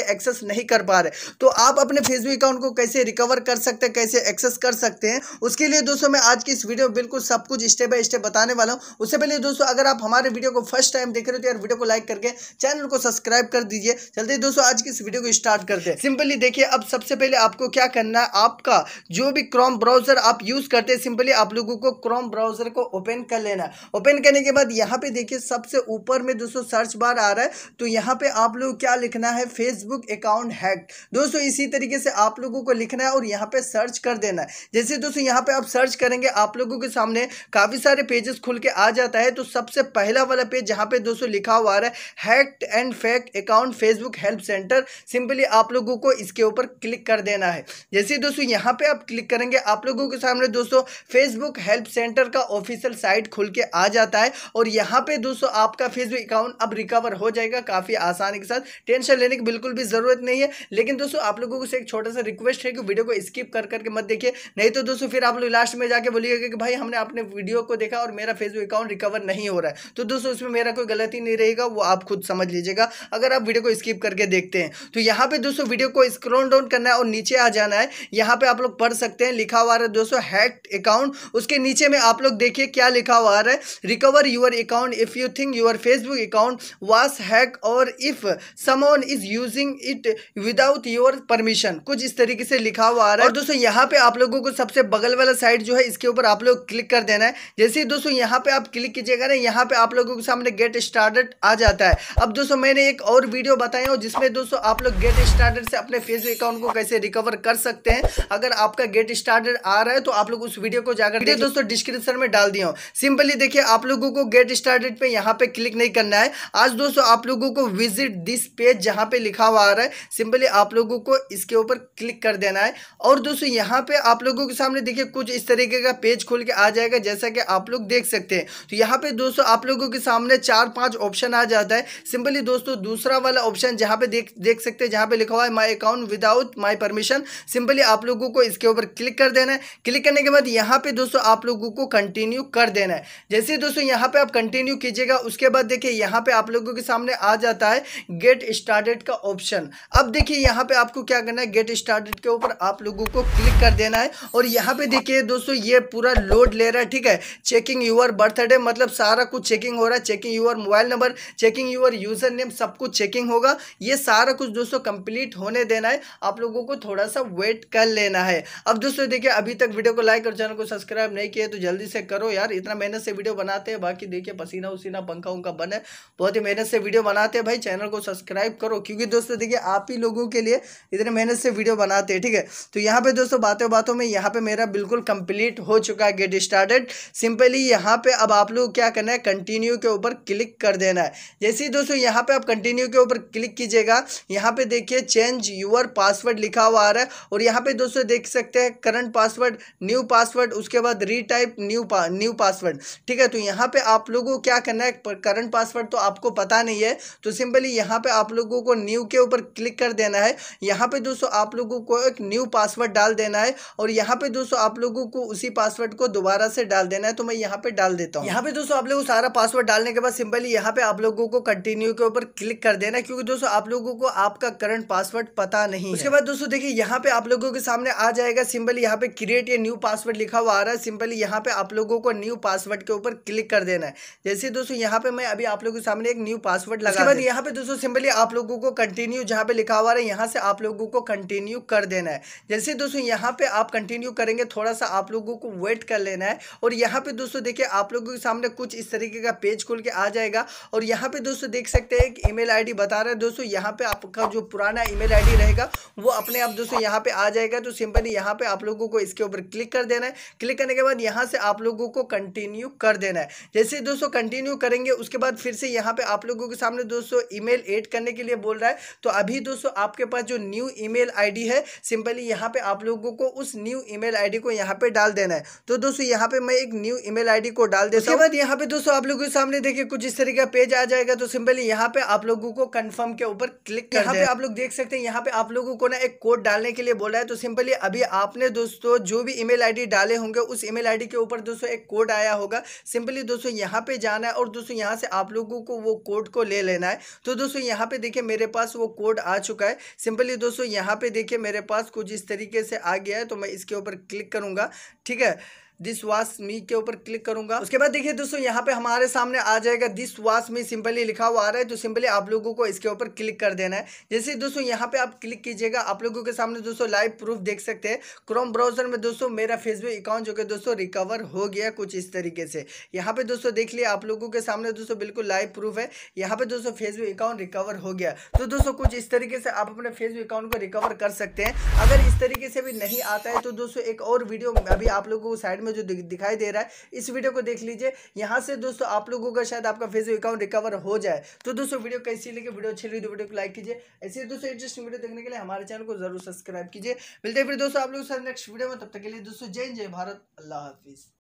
Access नहीं कर पा रहे। तो आप अपने फेसबुक अकाउंट को कैसे रिकवर कर सकते हैं, कैसे एक्सेस कर सकते हैं, उसके लिए दोस्तों मैं आज की इस वीडियो में बिल्कुल सब कुछ स्टेप बाय स्टेप बताने वाला हूँ। उससे पहले दोस्तों, अगर आप हमारे वीडियो को फ़र्स्ट टाइम देख रहे हो तो यार वीडियो को लाइक करके चैनल को सब्सक्राइब कर दीजिए। चलते दोस्तों, आज की इस वीडियो को स्टार्ट करते हैं। सिंपली देखिए, अब सबसे पहले आपको क्या करना है, आपका जो भी क्रोम ब्राउज़र आप यूज़ करते हैं सिंपली आप लोगों को क्रोम ब्राउज़र को ओपन कर लेना है। ओपन करने के बाद यहाँ पे देखिए, सबसे ऊपर में दोस्तों सर्च बार आ रहा है। तो यहाँ पे आप लोग क्या लिखना है फेसबुक अकाउंट हैक दोस्तों, इसी तरीके से आप लोगों को लिखना है और यहाँ पे सर्च कर देना है। जैसे दोस्तों, यहाँ पे आप सर्च करेंगे, आप लोगों के सामने काफ़ी सारे पेजेस खुल के आ जाता है। तो सबसे पहला वाला पेज जहाँ पे दोस्तों लिखा हुआ है hacked and fake account Facebook help center simply आप लोगों को इसके ऊपर क्लिक कर देना है। जैसे दोस्तों, यहाँ पे आप क्लिक करेंगे, आप लोगों के सामने दोस्तों फेसबुक हेल्प सेंटर का ऑफिशियल साइट खुल के आ जाता है और यहाँ पे दोस्तों आपका फेसबुक अकाउंट अब रिकवर हो जाएगा काफ़ी आसानी के साथ। टेंशन लेने की बिल्कुल भी ज़रूरत नहीं है। लेकिन दोस्तों, आप लोगों को एक छोटा सा रिक्वेस्ट है कि वीडियो को स्किप कर करके मत देखिए। नहीं तो दोस्तों, फिर आप लोग लास्ट में जाके बोलिएगा कि भाई, हमने अपने वीडियो को देखा और मेरा फेसबुक अकाउंट रिकवर नहीं हो रहा है। तो दोस्तों, उसमें मेरा कोई गलती नहीं रहेगा, वो आप खुद समझ लीजिएगा। अगर आप वीडियो को स्किप करके देखते हैं तो यहाँ पे दोस्तों वीडियो को स्क्रोल डाउन करना है और नीचे आ जाना है। यहाँ पे आप लोग पढ़ सकते हैं, लिखा हुआ है दोस्तों हैक्ड अकाउंट उसके नीचे में आप लोग देखिए क्या लिखा हुआ है। Recover your account if you think your Facebook account was hack और if someone is using it without your permission कुछ इस तरीके से लिखा हुआ आ रहा है। और दोस्तों यहाँ पे आप लोगों को सबसे बगल वाला साइड जो है इसके ऊपर आप लोग क्लिक कर देना है। जैसे ही दोस्तों यहाँ पे आप क्लिक कीजिएगा ना यहाँ पे आप लोगों के सामने गेट स्टार्टेड आ जाता है। अब दोस्तों मैंने एक और वीडियो बताया हूँ जिसमें दोस्तों आप लोग गेट स्टार्टेड से अपने फेसबुक अकाउंट को कैसे रिकवर कर सकते हैं। अगर आपका गेट स्टार्टेड आ रहा है तो आप लोग उस वीडियो को जाकर दोस्तों डिस्क्रिप्शन में डाल दिया हूँ। सिंपली देखिए आप लोगों को गेट स्टार्टेड पे यहाँ पे क्लिक नहीं करना है। आज दोस्तों आप लोगों को विज़िट दिस पेज जहाँ पे लिखा हुआ आ रहा है। सिंपली आप लोगों को इसके ऊपर क्लिक कर देना है। और दोस्तों, यहाँ पे आप लोगों के सामने देखिए, कुछ इस तरीके का पेज खोल के आ जाएगा, जैसा कि आप लोग देख सकते हैं। तो यहाँ पे दोस्तों, आप लोगों के सामने चार पाँच ऑप्शन आ जाता है। सिंपली दोस्तों, दूसरा वाला ऑप्शन जहाँ पे देख देख सकते हैं, जहाँ पे लिखा हुआ है my account without my permission simply आप लोगों को इसके ऊपर क्लिक कर देना है। क्लिक करने के बाद यहाँ पे दोस्तों, आप लोगों को कंटिन्यू कर देना है। जैसे दोस्तों, यहाँ पे आप कंटिन्यू कीजिएगा, उसके बाद देखिए, यहाँ पे आप लोगों के सामने आ जाता है गेट स्टार्टेड का ऑप्शन अब देखिए यहाँ पे आपको क्या करना है? गेट स्टार्टेड के ऊपर आप लोगों को क्लिक कर देना है। और यहाँ पे देखिए दोस्तों, ये पूरा लोड ले रहा है, ठीक है? चेकिंग यूर बर्थडे मतलब सारा कुछ चेकिंग हो रहा है। Checking your mobile number checking your user name सब कुछ चेकिंग होगा। ये सारा कुछ दोस्तों कंप्लीट होने देना है। आप लोगों को थोड़ा सा वेट कर लेना है। अब दोस्तों देखिए, अभी तक वीडियो को लाइक और चैनल को सब्सक्राइब नहीं किया तो जल्दी से करो यार। इतना मेहनत से वीडियो बनाते हैं, बाकी देखिए पसीना उसीना पंखा उनका बने बहुत ही मेहनत से वीडियो बनाते हैं भाई। चैनल को सब्सक्राइब करो, क्योंकि दोस्तों देखिए, आप ही लोगों के लिए इतने मेहनत से वीडियो बनाते हैं, ठीक है? तो यहाँ पे दोस्तों, बातों बातों में यहाँ पे मेरा बिल्कुल कंप्लीट हो चुका है गेट स्टार्टेड। सिंपली यहाँ पे अब आप लोग क्या करना है कंटिन्यू के ऊपर क्लिक कर देना है। जैसे ही दोस्तों, यहाँ पे आप कंटिन्यू के ऊपर क्लिक कीजिएगा, यहाँ पे देखिए चेंज यूर पासवर्ड लिखा हुआ आ रहा है। और यहाँ पे दोस्तों, देख सकते हैं करंट पासवर्ड न्यू पासवर्ड उसके बाद रीटाइप न्यू न्यू पासवर्ड ठीक है? तो यहाँ पे आप लोगों को क्या करना है करंट पासवर्ड तो आपको पता नहीं है। तो सिंपली यहाँ पे आप लोगों को न्यू के ऊपर क्लिक कर देना है यहाँ पे दोस्तों आप लोगों को एक न्यू पासवर्ड डाल देना है और यहाँ पे दोस्तों आप लोगों को उसी पासवर्ड को दोबारा से डाल देना है तो मैं यहाँ पे डाल देता हूँ यहाँ पे दोस्तों आप लोगों सारा पासवर्ड डालने के बाद सिंपली यहाँ पे आप लोगों को कंटिन्यू के ऊपर क्लिक कर देना क्योंकि दोस्तों आप लोगों को आपका करंट पासवर्ड पता नहीं उसके बाद दोस्तों देखिए यहाँ पे आप लोगों के सामने आ जाएगा सिंपल यहाँ पे क्रिएट या न्यू पासवर्ड लिखा हुआ आ रहा है सिंपली यहाँ पे आप लोगों को न्यू पासवर्ड के ऊपर क्लिक कर देना है जैसे दोस्तों यहाँ पे मैं अभी आप लोगों के सामने एक न्यू पासवर्ड लगा यहाँ पे दोस्तों सिंपली आप लोगों को कंटिन्यू जहाँ पे लिखा हुआ है, यहाँ से आप लोगों को कंटिन्यू कर देना है। जैसे दोस्तों, यहाँ पे आप कंटिन्यू करेंगे थोड़ा सा आप लोगों को वेट कर लेना है। और यहाँ पे दोस्तों, देखिए, आप लोगों के सामने कुछ इस तरीके का पेज खोल के आ जाएगा। और यहाँ पे दोस्तों, देख सकते हैं एक ईमेल आईडी बता रहा है दोस्तों, यहाँ पे आपका जो पुराना ईमेल आईडी रहेगा, वो अपने आप दोस्तों, यहाँ पे आ जाएगा। तो सिंपली यहाँ पे आप लोगों को इसके ऊपर क्लिक कर देना है। क्लिक करने के बाद यहाँ से आप लोगों को कंटिन्यू कर देना है। जैसे दोस्तों कंटिन्यू करेंगे, उसके बाद फिर से यहाँ पे आप लोगों के सामने दोस्तों ईमेल ऐड करने के लिए बोल रहा है। तो अभी दोस्तों आपके पास जो न्यू ईमेल आईडी है सिंपली यहाँ पे आप लोगों को उस न्यू ईमेल आईडी को यहाँ पे डाल देना है। तो दोस्तों यहाँ पे मैं एक न्यू ईमेल आईडी को डाल देता हूँ। बाद यहाँ पे दोस्तों आप लोगों के सामने देखिए कुछ इस तरीके का पेज आ जाएगा। तो सिंपली यहाँ पे आप लोगों को कंफर्म के ऊपर क्लिक कर यहाँ पे आप लोग देख सकते हैं यहाँ पे आप लोगों को ना एक कोड डालने के लिए बोला है। तो सिंपली अभी आपने दोस्तों जो भी ईमेल आईडी डाले होंगे उस ईमेल आईडी के ऊपर दोस्तों एक कोड आया होगा। सिंपली दोस्तों यहाँ पे जाना है और दोस्तों यहाँ से आप लोगों को वो कोड को ले लेना है। तो दोस्तों यहाँ पे देखिए मेरे पास वो कोड आ चुका है। सिंपली दोस्तों, यहाँ पे देखिए मेरे पास कुछ इस तरीके से आ गया है तो मैं इसके ऊपर क्लिक करूँगा। ठीक है? दिस वाश मी के ऊपर क्लिक करूँगा। उसके बाद देखिए दोस्तों, यहाँ पे हमारे सामने आ जाएगा दिस वाश मी सिंपली लिखा हुआ आ रहा है तो सिंपली आप लोगों को इसके ऊपर क्लिक कर देना है। जैसे दोस्तों, यहाँ पे आप क्लिक कीजिएगा, आप लोगों के सामने दोस्तों लाइव प्रूफ देख सकते हैं। क्रोम ब्राउज़र में दोस्तों, मेरा फेसबुक अकाउंट जो कि दोस्तों रिकवर हो गया कुछ इस तरीके से। यहाँ पे दोस्तों देख लिया आप लोगों के सामने दोस्तों बिल्कुल लाइव प्रूफ है। यहाँ पे दोस्तों फेसबुक अकाउंट रिकवर हो गया। तो दोस्तों, कुछ इस तरीके से आप अपने फेसबुक अकाउंट को रिकवर कर सकते हैं। अगर इस तरीके से भी नहीं आता है तो दोस्तों एक और वीडियो अभी आप लोगों को साइड में जो दिखाई दे रहा है, इस वीडियो को देख लीजिए। यहाँ से दोस्तों, आप लोगों का शायद आपका फेसबुक अकाउंट रिकवर हो जाए। तो दोस्तों, वीडियो कैसी लगे? वीडियो अच्छी लगी तो वीडियो को लाइक कीजिए। ऐसे दोस्तों इंटरेस्टिंग वीडियो देखने के लिए हमारे चैनल को ज़रूर सब्सक्राइब कीजिए। मिलते हैं फिर दोस्तों आप लोग नेक्स्ट वीडियो में। तब तक के लिए दोस्तों, जय जय भारत। अल्लाह हाफिज़।